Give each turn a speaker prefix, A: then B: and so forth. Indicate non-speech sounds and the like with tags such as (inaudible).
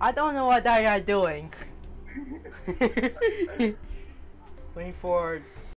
A: I don't know what they are doing. (laughs) (laughs) Waiting for